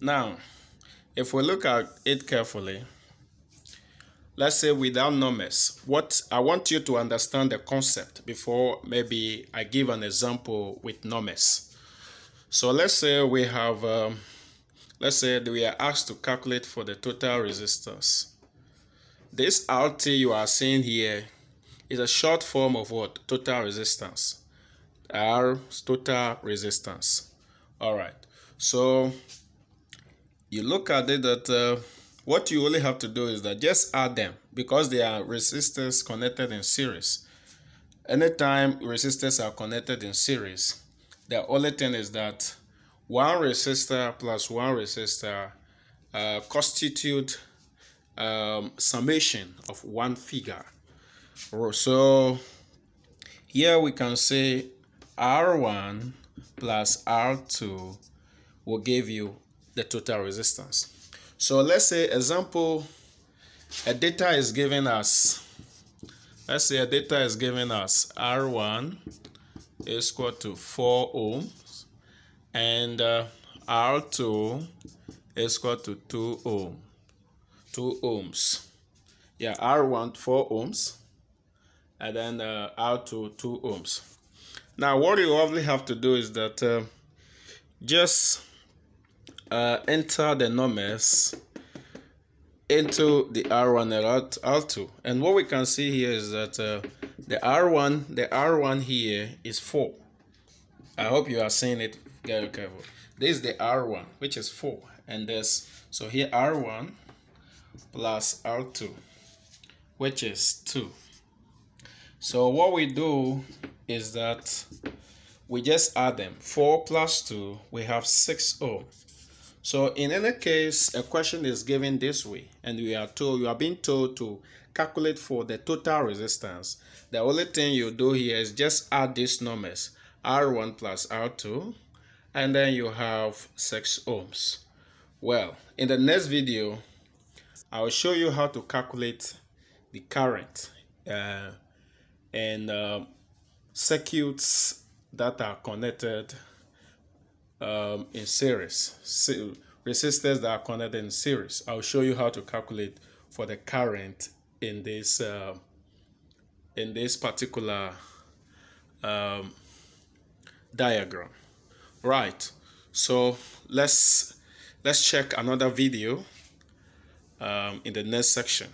Now, if we look at it carefully, let's say without numbers, what I want you to understand the concept before maybe I give an example with numbers. So let's say we have, um, let's say we are asked to calculate for the total resistance. This RT you are seeing here is a short form of what? Total resistance. R total resistance. All right. So you look at it that uh, what you only have to do is that just add them because they are resistors connected in series. Anytime resistors are connected in series, the only thing is that one resistor plus one resistor uh, constitute um, summation of one figure. So here we can say R1 plus R2 will give you the total resistance. So let's say example, a data is given us, let's say a data is given us R1 is equal to 4 ohms and uh, R2 is equal to 2 ohm, 2 ohms. Yeah, R1 4 ohms and then uh, R2 2 ohms. Now what you only have to do is that uh, just uh, enter the numbers into the R1 and R2 and what we can see here is that uh, the R1 the R1 here is 4 I hope you are seeing it very careful. This is the R1 which is 4 and this so here R1 plus R2 which is 2 so what we do is that we just add them. 4 plus 2 we have 6 ohm so in any case, a question is given this way, and we are told you are being told to calculate for the total resistance. The only thing you do here is just add these numbers, R1 plus R2, and then you have 6 ohms. Well, in the next video, I will show you how to calculate the current uh, and uh, circuits that are connected um, in series, resistors that are connected in series. I'll show you how to calculate for the current in this uh, in this particular um, diagram. Right. So let's let's check another video um, in the next section.